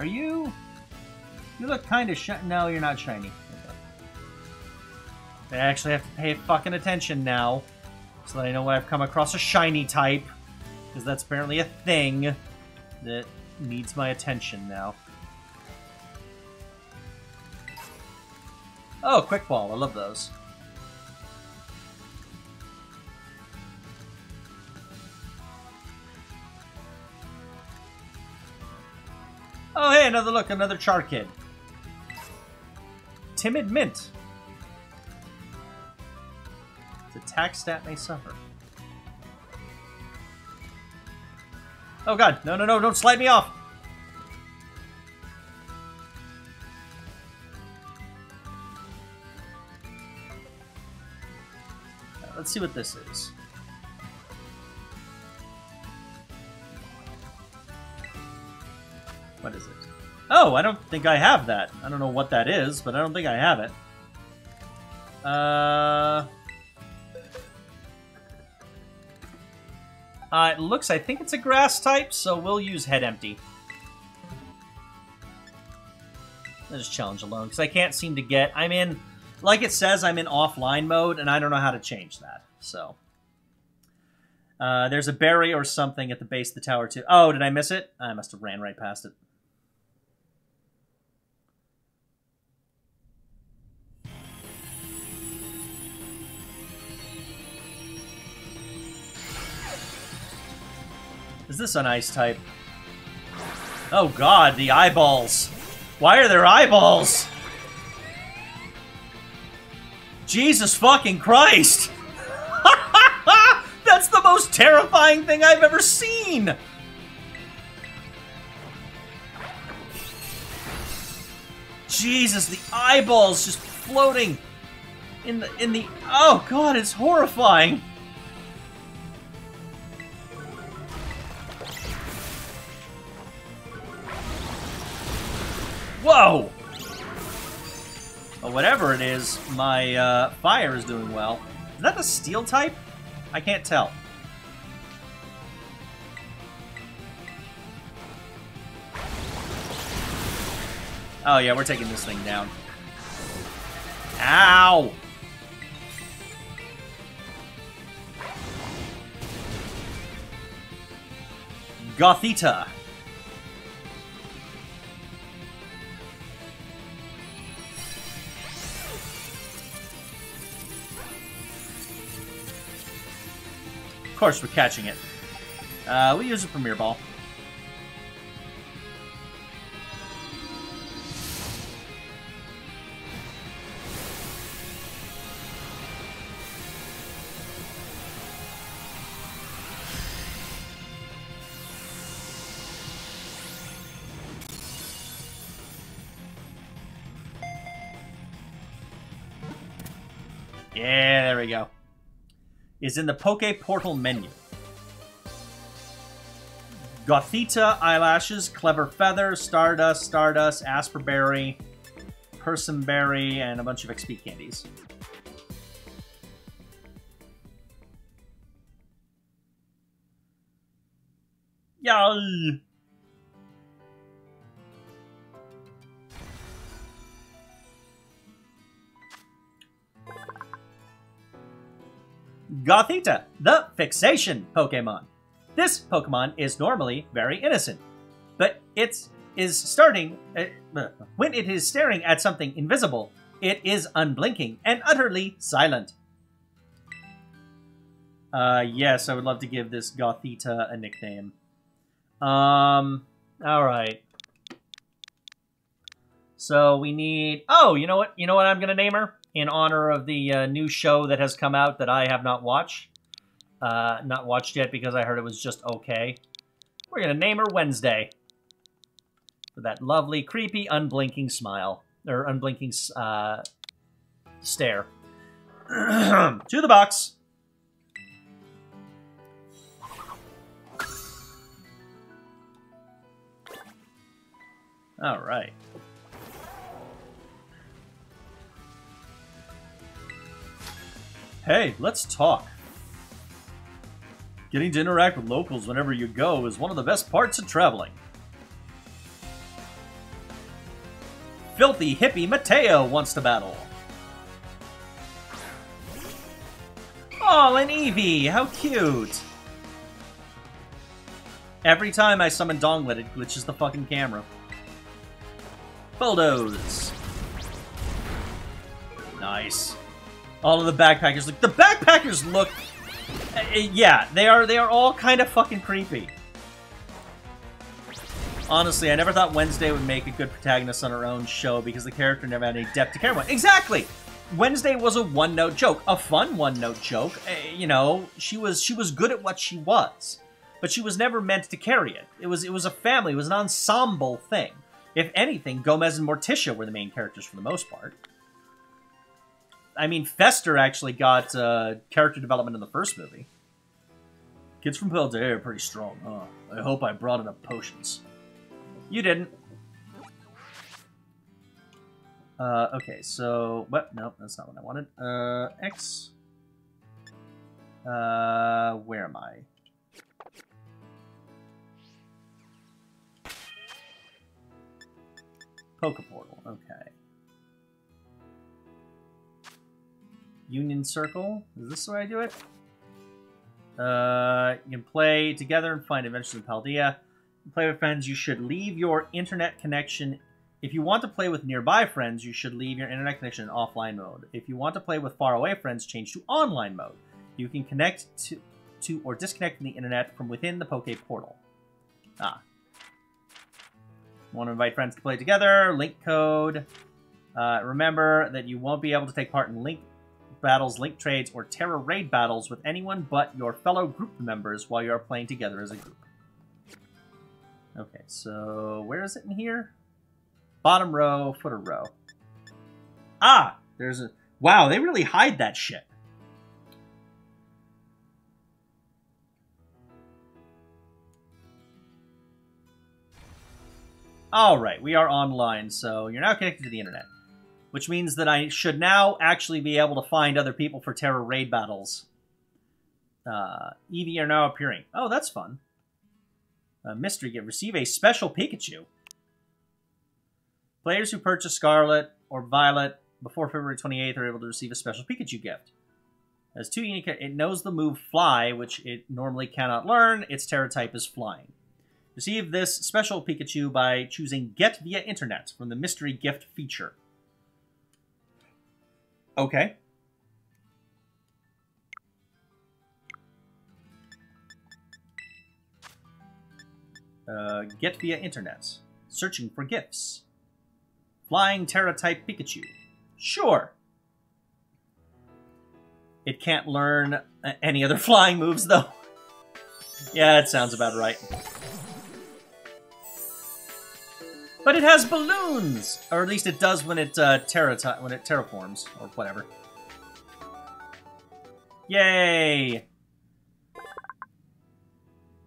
Are you... You look kind of shiny. No, you're not shiny. I actually have to pay fucking attention now. So that I know when I've come across a shiny type. Because that's apparently a thing that needs my attention now. Oh, quick ball. I love those. Oh, hey, another look, another Charcadet. Timid Mint. The attack stat may suffer. Oh god, no, no, no, don't slide me off! Let's see what this is. What is it? Oh, I don't think I have that. I don't know what that is, but I don't think I have it. Uh... Uh, it looks, I think it's a grass type, so we'll use Head Empty. I'll just challenge alone, because I can't seem to get... I'm in... Like it says, I'm in offline mode, and I don't know how to change that, so... Uh, there's a berry or something at the base of the tower, too. Oh, did I miss it? I must have ran right past it. Is this an ice type? Oh god, the eyeballs. Why are there eyeballs? Jesus fucking Christ! That's the most terrifying thing I've ever seen! Jesus, the eyeballs just floating in the in the Oh god, it's horrifying. Whoa! Well, whatever it is, my uh, fire is doing well. Is that the steel type? I can't tell. Oh yeah, we're taking this thing down. Ow! Gothita. Course, we're catching it. Uh, we use a Premier Ball. Is in the Poke Portal menu. Gothita eyelashes, Clever Feather, Stardust, Stardust, Aspear Berry, Persimberry, and a bunch of XP candies. Yay! Gothita, the Fixation Pokemon. This Pokemon is normally very innocent, but it is starting uh, uh, when it is staring at something invisible. It is unblinking and utterly silent. Uh, yes, I would love to give this Gothita a nickname. Um, all right. So we need. Oh, you know what? You know what I'm gonna name her in honor of the uh, new show that has come out that I have not watched. Uh, not watched yet because I heard it was just okay. We're going to name her Wednesday. For that lovely, creepy, unblinking smile. Or unblinking uh, stare. to the box. All right. Hey, let's talk. Getting to interact with locals whenever you go is one of the best parts of traveling. filthy hippie Mateo wants to battle. Oh, an Eevee! How cute! Every time I summon Donglet, it glitches the fucking camera. Bulldoze! Nice. All of the backpackers look- The backpackers look... Uh, yeah, they are, they are all kind of fucking creepy. Honestly, I never thought Wednesday would make a good protagonist on her own show because the character never had any depth to care about. Exactly! Wednesday was a one-note joke, a fun one-note joke. Uh, you know, she was she was good at what she was, but she was never meant to carry it. It was it was a family, it was an ensemble thing. If anything, Gomez and Morticia were the main characters for the most part. I mean, Fester actually got uh, character development in the first movie. Kids from Paldea are pretty strong, huh? I hope I brought enough potions. You didn't. Uh, okay, so... What? Nope, that's not what I wanted. Uh, X. Uh, where am I? Pokeportal, okay. Union Circle. Is this the way I do it? Uh, you can play together and find adventures in Paldea. Play with friends, you should leave your internet connection. If you want to play with nearby friends, you should leave your internet connection in offline mode. If you want to play with faraway friends, change to online mode. You can connect to, to or disconnect from the internet from within the Poke Portal. Ah. Want to invite friends to play together? Link code. Uh, remember that you won't be able to take part in link battles, link trades, or Tera raid battles with anyone but your fellow group members while you are playing together as a group. Okay, so where is it in here? Bottom row, footer row. Ah, there's a... Wow, they really hide that shit. Alright, we are online, so you're now connected to the internet. Which means that I should now actually be able to find other people for Tera raid battles. Uh, Eevee are now appearing. Oh, that's fun. A mystery gift. Receive a special Pikachu. Players who purchase Scarlet or Violet before February 28th are able to receive a special Pikachu gift. As two unique, it knows the move Fly, which it normally cannot learn. Its Tera type is Flying. Receive this special Pikachu by choosing Get via Internet from the Mystery Gift feature. Okay. Uh, get via internet. Searching for gifts. Flying Tera-type Pikachu. Sure. It can't learn any other flying moves, though. yeah, that sounds about right. But it has balloons! Or at least it does when it, uh, tera when it terraforms, or whatever. Yay!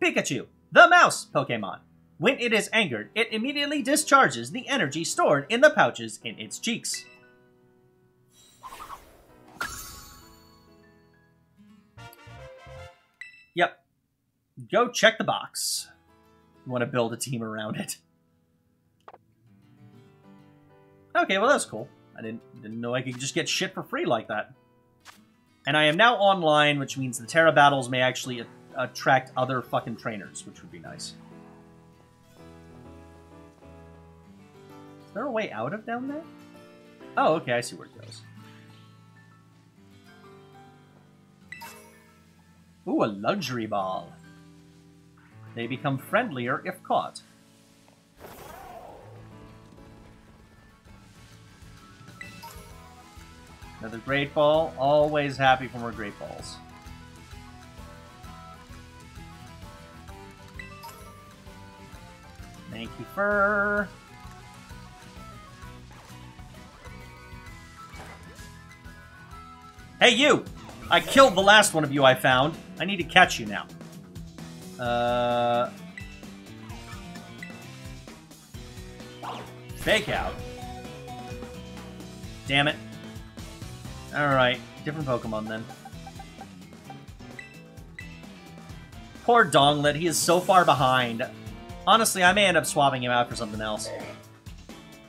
Pikachu, the mouse Pokemon. When it is angered, it immediately discharges the energy stored in the pouches in its cheeks. Yep. Go check the box. You want to build a team around it. Okay, well that's cool. I didn't didn't know I could just get shit for free like that. And I am now online, which means the Tera battles may actually attract other fucking trainers, which would be nice. Is there a way out of down there? Oh, okay, I see where it goes. Ooh, a luxury ball. They become friendlier if caught. Another Great Ball. Always happy for more Great Balls. Thank you, Fur. Hey, you! I killed the last one of you I found. I need to catch you now. Uh... Fake out. Damn it. Alright, different Pokemon then. Poor Donglet, he is so far behind. Honestly, I may end up swapping him out for something else.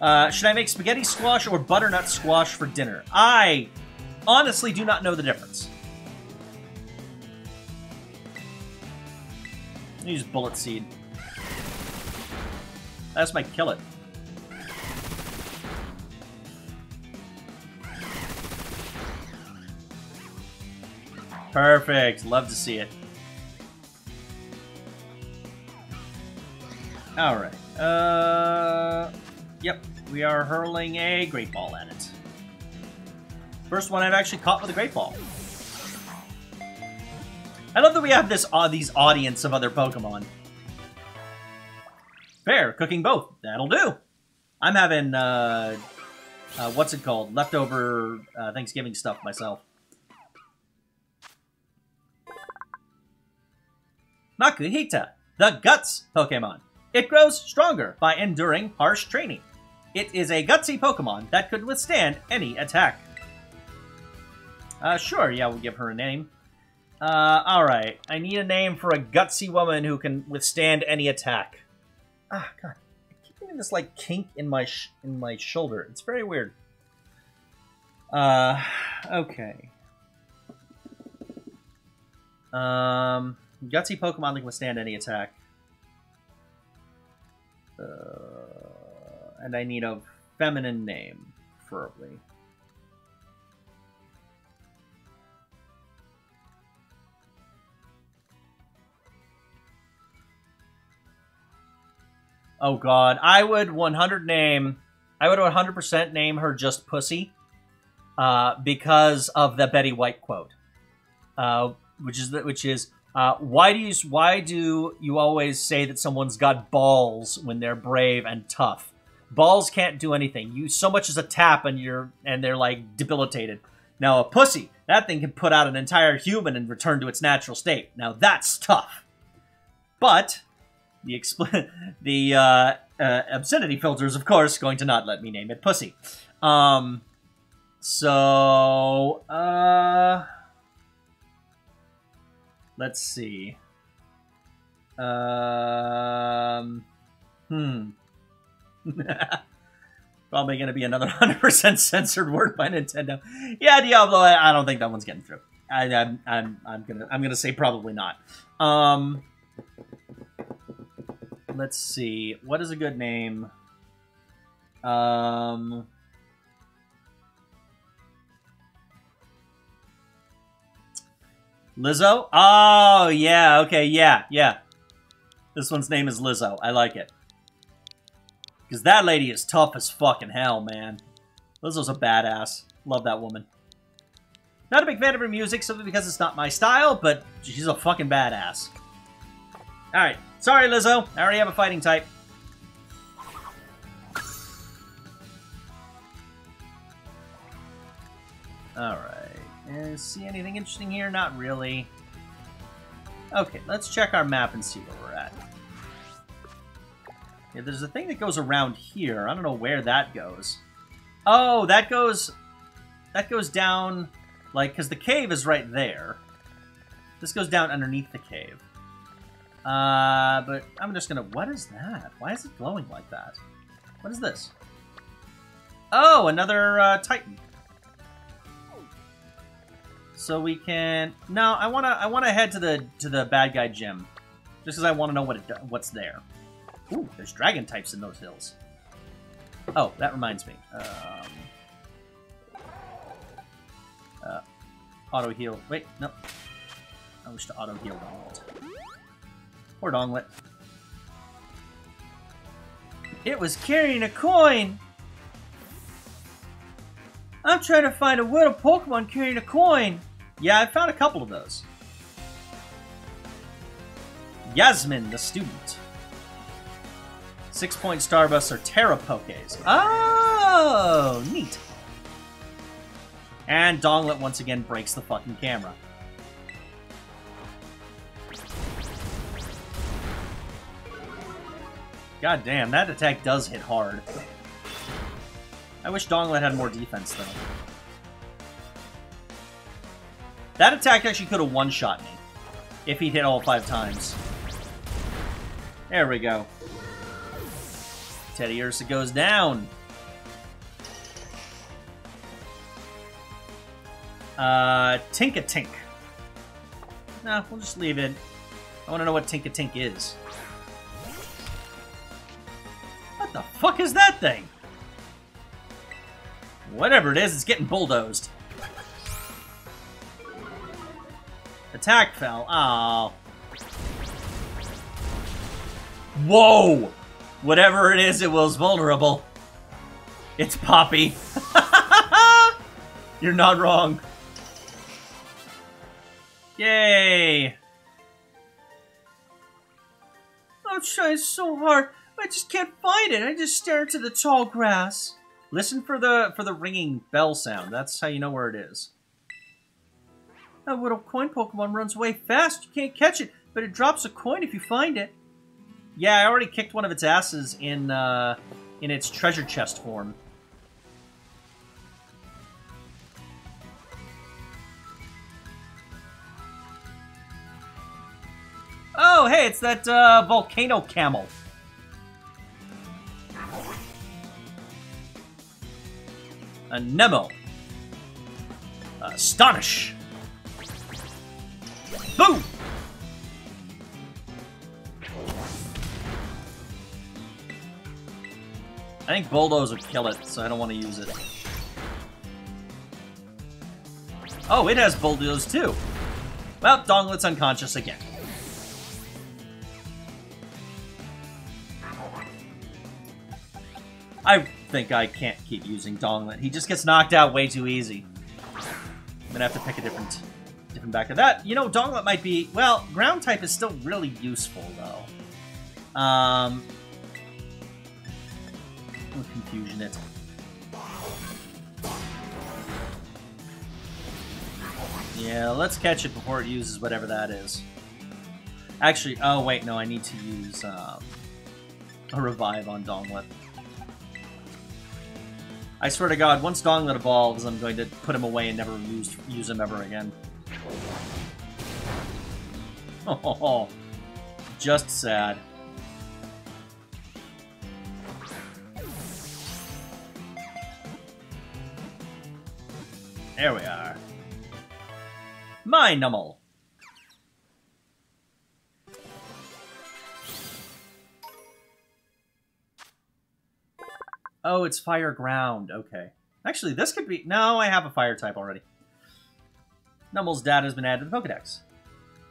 Uh, should I make spaghetti squash or butternut squash for dinner? I honestly do not know the difference. Use bullet seed. That's my kill it. Perfect. Love to see it. Alright. Uh, yep. We are hurling a Great Ball at it. First one I've actually caught with a Great Ball. I love that we have this uh, these audience of other Pokemon. Fair, cooking both. That'll do. I'm having, uh, uh, what's it called? Leftover uh, Thanksgiving stuff myself. Makuhita, the Guts Pokemon. It grows stronger by enduring harsh training. It is a gutsy Pokemon that could withstand any attack. Uh, sure, yeah, we'll give her a name. Uh, alright. I need a name for a gutsy woman who can withstand any attack. Ah, God. I keep getting this, like, kink in my in my shoulder. It's very weird. Uh, okay. Um, gutsy Pokemon that can withstand any attack. Uh, and I need a feminine name, preferably. Oh god, I would 100 name, I would 100% name her just Pussy, uh, because of the Betty White quote, uh, which is which is uh, why do you why do you always say that someone's got balls when they're brave and tough? Balls can't do anything. You so much as a tap and you're and they're like debilitated. Now a pussy, that thing can put out an entire human and return to its natural state. Now that's tough. But the expl- the uh, uh, obscenity filter is, of course, going to not let me name it pussy. Um, so, uh, let's see. Um, hmm. Probably going to be another 100% censored word by Nintendo. Yeah, Diablo, I, I don't think that one's getting through. I, am I'm, I'm, I'm gonna, I'm gonna say probably not. Um, let's see. What is a good name? Um, Lizzo? Oh, yeah. Okay, yeah, yeah. This one's name is Lizzo. I like it. Because that lady is tough as fucking hell, man. Lizzo's a badass. Love that woman. Not a big fan of her music simply because it's not my style, but she's a fucking badass. Alright, Sorry, Lizzo. I already have a fighting type. Alright. Uh, see anything interesting here? Not really. Okay, let's check our map and see where we're at. Yeah, there's a thing that goes around here. I don't know where that goes. Oh, that goes... That goes down... Like, because the cave is right there. This goes down underneath the cave. Uh, but I'm just gonna... What is that? Why is it glowing like that? What is this? Oh, another uh, Titan. So we can... No, I wanna I wanna head to the to the bad guy gym, just because I want to know what it what's there. Ooh, there's dragon types in those hills. Oh, that reminds me. Um, uh, auto heal. Wait, no. I wish to auto heal Donald. Poor Donglet. It was carrying a coin! I'm trying to find a little Pokemon carrying a coin! Yeah, I found a couple of those. Yasmin, the student. Six point Starbus are Tera Pokés. Oh, neat. And Donglet once again breaks the fucking camera. God damn, that attack does hit hard. I wish Donglet had more defense, though. That attack actually could have one-shot me. If he hit all five times. There we go. Teddiursa goes down. Uh, Tinkatink. Nah, we'll just leave it. I want to know what Tinkatink is. What the fuck is that thing? Whatever it is, it's getting bulldozed. Attack fell. Oh. Whoa! Whatever it is, it was vulnerable. It's Poppy. You're not wrong. Yay! I'm trying so hard. I just can't find it. I just stare into the tall grass. Listen for the for the ringing bell sound. That's how you know where it is. That little coin Pokemon runs away fast. You can't catch it, but it drops a coin if you find it. Yeah, I already kicked one of its asses in uh, in its treasure chest form. Oh, hey, it's that uh, volcano camel. A Nemo. Astonish. Boom! I think Bulldoze would kill it, so I don't want to use it. Oh, it has Bulldoze too. Well, Donglet's unconscious again. I think I can't keep using Donglet. He just gets knocked out way too easy. I'm gonna have to pick a different back to that. You know, Donglet might be well, ground type is still really useful though. Um confusion it. Yeah, let's catch it before it uses whatever that is. Actually, oh wait, no, I need to use um, a revive on Donglet. I swear to God, once Donglet evolves, I'm going to put him away and never use use him ever again. Oh, just sad. There we are. My Numel. Oh, it's fire ground. Okay. Actually, this could be... No, I have a fire type already. Numel's data has been added to the Pokedex.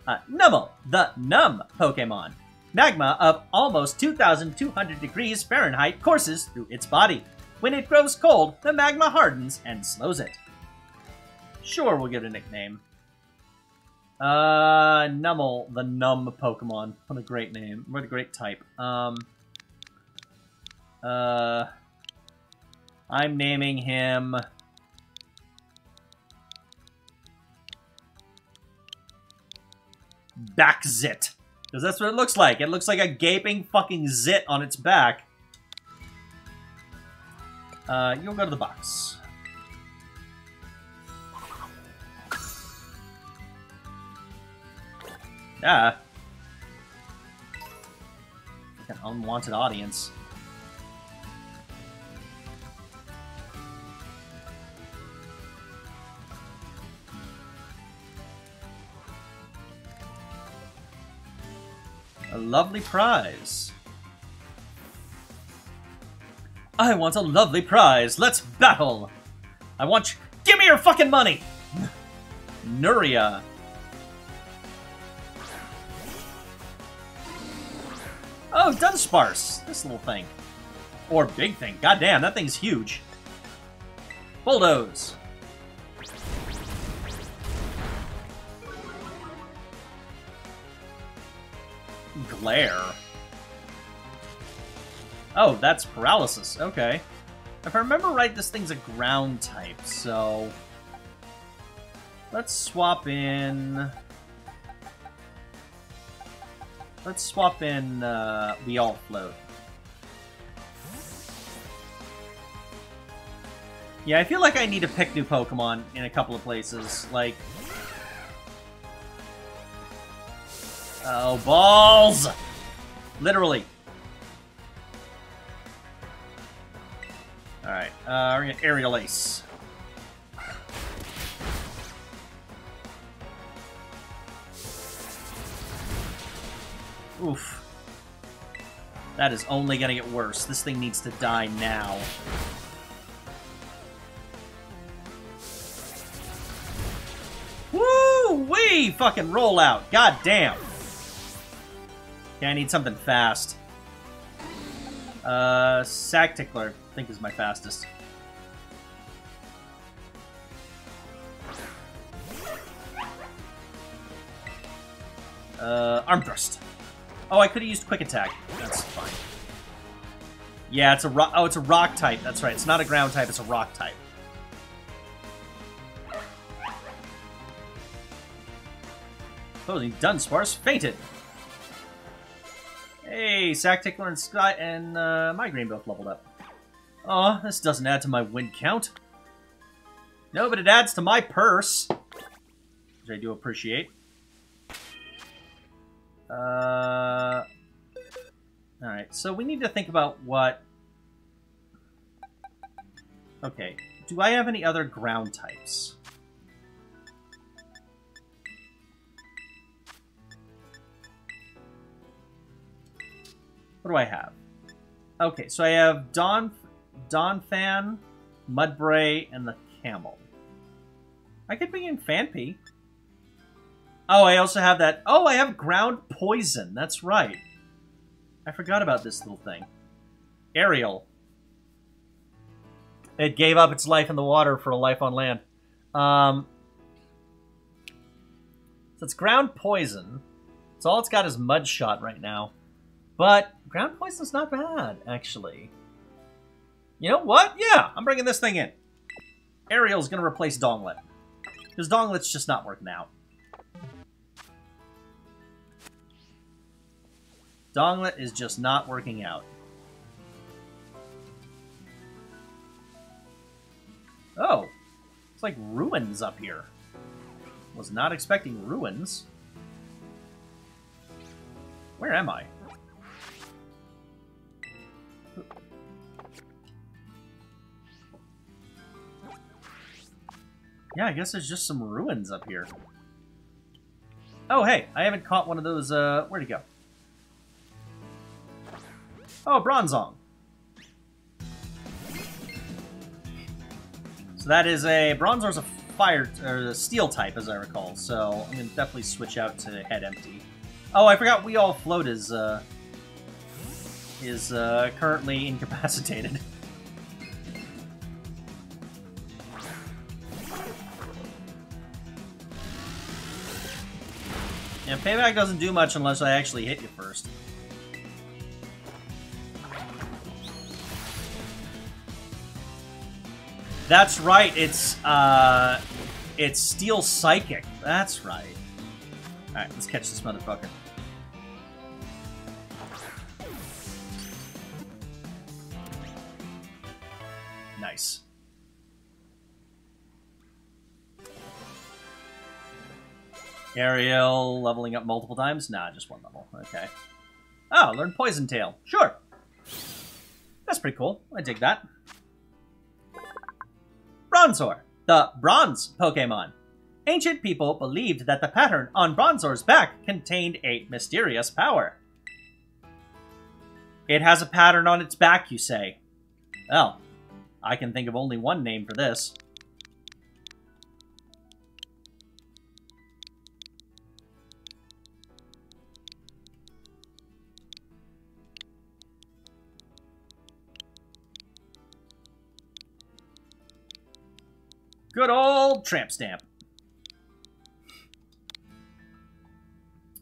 Uh, Numel, the Numb Pokemon. Magma of almost 2,200 degrees Fahrenheit courses through its body. When it grows cold, the magma hardens and slows it. Sure, we'll give it a nickname. Uh, Numel, the Numb Pokemon. What a great name. What a great type. Um, uh... I'm naming him... Back Zit. Because that's what it looks like. It looks like a gaping fucking zit on its back. Uh, you'll go to the box. Yeah. An unwanted audience. Lovely prize. I want a lovely prize. Let's battle. I want... Give me your fucking money! Nuria. Oh, Dunsparce. This little thing. Or big thing. God damn, that thing's huge. Bulldoze. Glare. Oh, that's paralysis. Okay. If I remember right, this thing's a ground type, so... Let's swap in... Let's swap in uh, We All Float. Yeah, I feel like I need to pick new Pokemon in a couple of places. Like, Oh, balls! Literally. Alright, uh, we're gonna Aerial Ace. Oof. That is only gonna get worse. This thing needs to die now. Woo! Wee! Fucking roll out. God damn. Okay, I need something fast. Uh, Sack Tickler, I think is my fastest. Uh, Arm Thrust. Oh, I could have used Quick Attack. That's fine. Yeah, it's a rock. Oh, it's a rock type. That's right. It's not a ground type. It's a rock type. Opposing Dunsparce fainted. Hey, Sack Tickler and Sky and uh, Migraine both leveled up. Oh, this doesn't add to my win count. No, but it adds to my purse, which I do appreciate. Uh, all right, so we need to think about what. Okay, do I have any other ground types? What do I have? Okay, so I have Don, Donphan, Mudbray, and the Camel. I could be in Phanpy. Oh, I also have that. Oh, I have Ground Poison. That's right. I forgot about this little thing. Ariel. It gave up its life in the water for a life on land. Um, so it's Ground Poison. So all it's got is Mud Shot right now. But ground poison's not bad, actually. You know what? Yeah, I'm bringing this thing in. Ariel's to replace Donglet. Because Donglet's just not working out. Donglet is just not working out. Oh, it's like ruins up here. Was not expecting ruins. Where am I? Yeah, I guess there's just some ruins up here. Oh, hey, I haven't caught one of those, uh, where'd he go? Oh, Bronzong. So that is a, Bronzor's a fire, or a steel type, as I recall, so I'm gonna definitely switch out to Head Empty. Oh, I forgot We All Float is, uh, is, uh, currently incapacitated. Payback doesn't do much unless I actually hit you first. That's right, it's, uh, it's Steel Psychic. That's right. Alright, let's catch this motherfucker. Ariel leveling up multiple times? Nah, just one level. Okay. Oh, learn Poison Tail. Sure. That's pretty cool. I dig that. Bronzor, the bronze Pokemon. Ancient people believed that the pattern on Bronzor's back contained a mysterious power. It has a pattern on its back, you say? Well, I can think of only one name for this. Good old tramp stamp.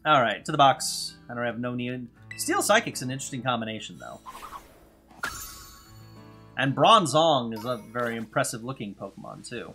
Alright, to the box. I don't have no need. Steel Psychic's an interesting combination, though. And Bronzong is a very impressive looking Pokemon, too.